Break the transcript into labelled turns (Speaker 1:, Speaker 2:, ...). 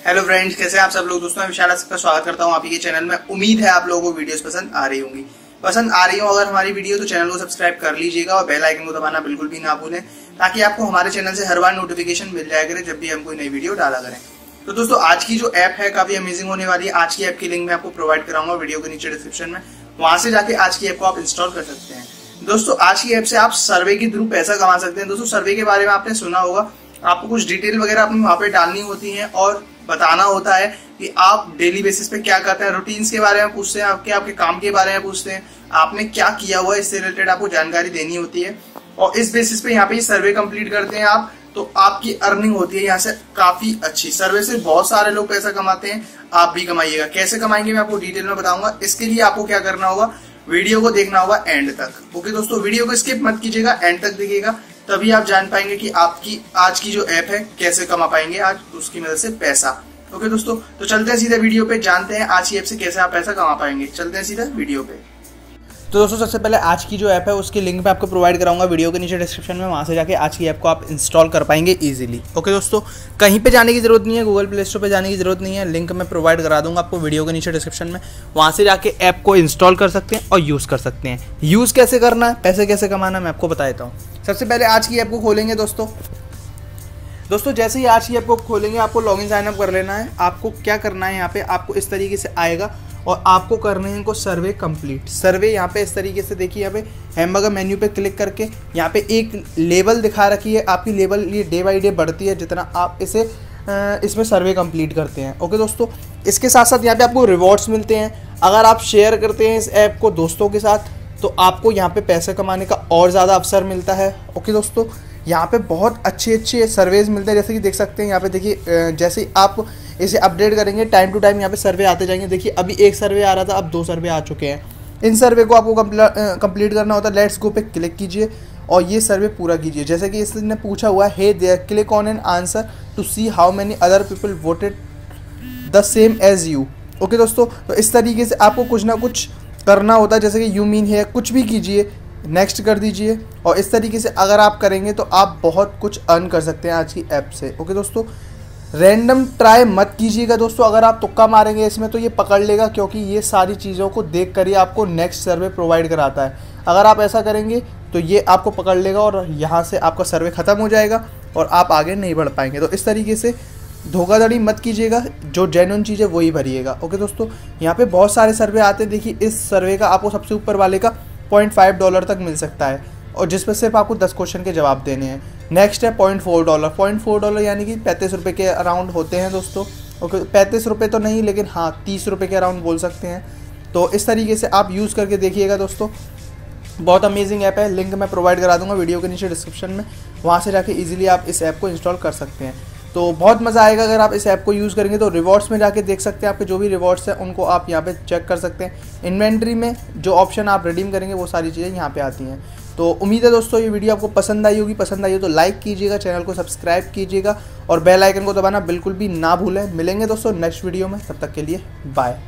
Speaker 1: Hello friends कैसे हैं आप सब लोग? दोस्तों, मैं विशाल सबका स्वागत करता हूँ आप ही के चैनल में। उम्मीद है आप लोगों को वीडियोस पसंद आ रही होंगी। पसंद आ रही हो अगर हमारी वीडियो तो चैनल को सब्सक्राइब कर लीजिएगा और बेल आइकन को दबाना बिल्कुल भी ना भूलें, ताकि आपको हमारे चैनल से हर बार नोटिफिकेशन मिल जाया करे जब भी हम कोई नई वीडियो डाला करें। तो दोस्तों, आज की जो ऐप है काफ़ी अमेजिंग होने वाली है। आज की ऐप की लिंक मैं आपको प्रोवाइड कराऊँगा वीडियो के नीचे डिस्क्रिप्शन में। वहाँ से जाके आज की ऐप को आप इंस्टॉल कर सकते हैं। दोस्तों, आज की ऐप से आप सर्वे के थ्रू पैसा कमा सकते हैं। दोस्तों सर्वे के बारे में आपने सुना होगा। आपको कुछ डिटेल वगैरह अपनी वहाँ पे डालनी होती है और बताना होता है कि आप डेली बेसिस पे क्या करते हैं रूटीन्स के बारे में पूछते हैं, आपके आपके काम के बारे में पूछते हैं, आपने क्या किया हुआ है, इससे रिलेटेड आपको जानकारी देनी होती है। और इस बेसिस पे यहाँ पे सर्वे कंप्लीट करते हैं आप तो आपकी अर्निंग होती है यहाँ से काफ़ी अच्छी। सर्वे से बहुत सारे लोग पैसा कमाते हैं, आप भी कमाइएगा। कैसे कमाएँगे मैं आपको डिटेल में बताऊँगा। इसके लिए आपको क्या करना होगा वीडियो को देखना होगा एंड तक। ओके दोस्तों वीडियो को स्किप मत कीजिएगा एंड तक देखिएगा। तभी आप जान पाएँगे कि आपकी, आज की जो ऐप है, कैसे कमा पाएँगे आज, उसकी मदद से पैसा। ओके दोस्तों तो चलते हैं सीधे वीडियो पे, जानते हैं आज की ऐप से कैसे आप पैसा कमा पाएँगे। चलते हैं सीधे वीडियो पे। तो दोस्तों, सबसे पहले आज की जो ऐप है, उसकी लिंक मैं आपको प्रोवाइड कराऊँगा, वीडियो के नीचे डिस्क्रिप्शन में, वहाँ से जाके आज की ऐप को आप इंस्टॉल कर पाएँगे इजीली ओके दोस्तों, कहीं पे जाने की ज़रूरत नहीं है गूगल प्ले स्टोर पे जाने की ज़रूरत नहीं है लिंक मैं प्रोवाइड करा दूँगा आपको वीडियो के नीचे डिस्क्रिप्शन में। वहाँ से जाके ऐप को इंस्टॉल कर सकते हैं और यूज़ कर सकते हैं। यूज़ कैसे करना है, पैसे कैसे कमाना मैं आपको बता देता हूँ। सबसे पहले आज की ऐप को खोलेंगे दोस्तों। दोस्तों, जैसे ही आज की ऐप को खोलेंगे, आपको लॉगिन साइन अप कर लेना है। आपको क्या करना है यहाँ पे? आपको इस तरीके से आएगा और आपको करने हैं इनको सर्वे कंप्लीट सर्वे यहाँ पे इस तरीके से देखिए, यहाँ पे हैमबर्गर मेन्यू पे क्लिक करके यहाँ पे एक लेवल दिखा रखी है। आपकी लेवल ये डे बाई डे बढ़ती है जितना आप इसे इसमें सर्वे कंप्लीट करते हैं। ओके दोस्तों, इसके साथ साथ यहाँ पे आपको रिवॉर्ड्स मिलते हैं। अगर आप शेयर करते हैं इस ऐप को दोस्तों के साथ तो आपको यहाँ पे पैसे कमाने का और ज़्यादा अवसर मिलता है। ओके दोस्तों, यहाँ पे बहुत अच्छे अच्छे सर्वेज मिलते हैं। जैसे कि देख सकते हैं, यहाँ पे देखिए जैसे आप इसे अपडेट करेंगे, टाइम टू टाइम यहाँ पे सर्वे आते जाएँगे। देखिए, अभी एक सर्वे आ रहा था, अब दो सर्वे आ चुके हैं। इन सर्वे को आपको कंप्लीट करना होता है। लेट्स गो पे क्लिक कीजिए और ये सर्वे पूरा कीजिए। जैसे कि इसने पूछा हुआ है there, click on an answer to see how many other people voted the same as you. Okay दोस्तों तो इस तरीके से आपको कुछ ना कुछ करना होता है, जैसे कि यू मीन है कुछ भी कीजिए नेक्स्ट कर दीजिए। और इस तरीके से अगर आप करेंगे तो आप बहुत कुछ अर्न कर सकते हैं आज की ऐप से। ओके दोस्तों? रैंडम ट्राई मत कीजिएगा दोस्तों। अगर आप तुक्का मारेंगे इसमें तो ये पकड़ लेगा, क्योंकि ये सारी चीज़ों को देख कर ही आपको नेक्स्ट सर्वे प्रोवाइड कराता है। अगर आप ऐसा करेंगे तो ये आपको पकड़ लेगा और यहाँ से आपका सर्वे ख़त्म हो जाएगा और आप आगे नहीं बढ़ पाएँगे। तो इस तरीके से धोखाधड़ी मत कीजिएगा, जो जेन्यून चीज़ है वही भरिएगा। ओके दोस्तों, यहाँ पे बहुत सारे सर्वे आते हैं। देखिए, इस सर्वे का आपको सबसे ऊपर वाले का पॉइंट फाइव डॉलर तक मिल सकता है। और जिस पर सिर्फ़ आपको दस क्वेश्चन के जवाब देने हैं। नेक्स्ट है point four dollar point four dollar यानी कि पैंतीस रुपये के अराउंड होते हैं दोस्तों। ओके पैंतीस रुपये तो नहीं, लेकिन हाँ तीस रुपये के अराउंड बोल सकते हैं। तो इस तरीके से आप यूज़ करके देखिएगा दोस्तों। बहुत अमेजिंग ऐप है। लिंक मैं प्रोवाइड करा दूँगा वीडियो के नीचे डिस्क्रिप्शन में। वहाँ से जाके इजीली आप इस ऐप को इंस्टॉल कर सकते हैं। तो बहुत मज़ा आएगा अगर आप इस ऐप को यूज़ करेंगे तो रिवॉर्ड्स में जाके देख सकते हैं आपके जो भी रिवॉर्ड्स हैं, उनको आप यहाँ पे चेक कर सकते हैं। इन्वेंट्री में जो ऑप्शन आप रिडीम करेंगे, वो सारी चीज़ें यहाँ पे आती हैं। तो उम्मीद है दोस्तों, ये वीडियो आपको पसंद आई होगी, पसंद आई हो तो लाइक कीजिएगा चैनल को सब्सक्राइब कीजिएगा और बेल आइकन को दबाना बिल्कुल भी ना भूलें। मिलेंगे दोस्तों नेक्स्ट वीडियो में, तब तक के लिए बाय